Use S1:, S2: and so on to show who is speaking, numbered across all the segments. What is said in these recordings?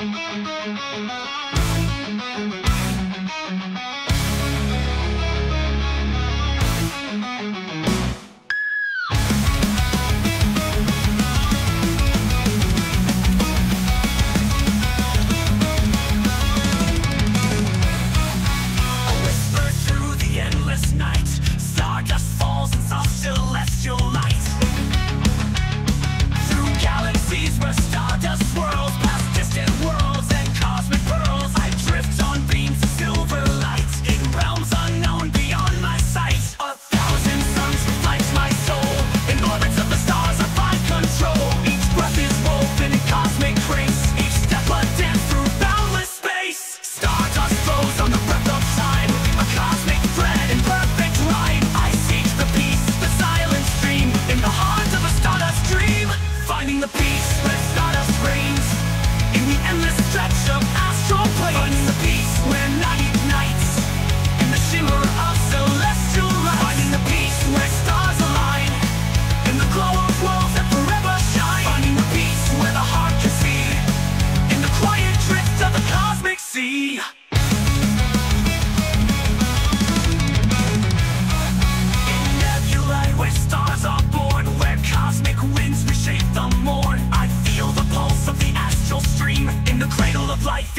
S1: Thank you.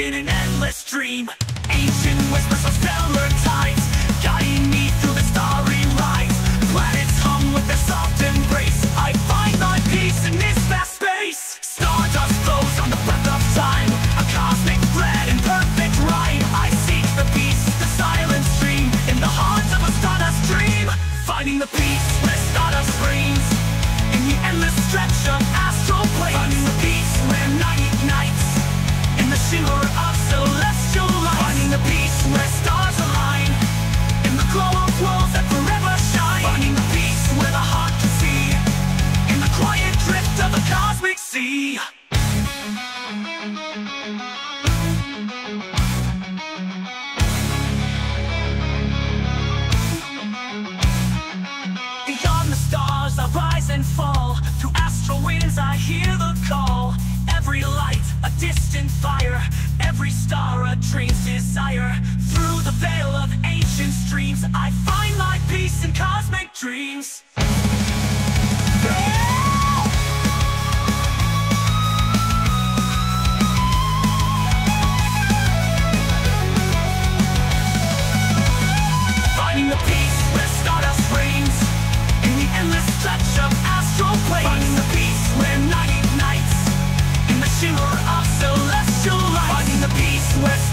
S1: in an endless dream. Ancient West Beyond the stars I rise and fall. Through astral winds I hear the call. Every light a distant fire. Every star a dream's desire. Through the veil of ancient streams I find my peace in cosmic dreams. astral the peace where night ignites. In the shimmer of celestial light. The peace where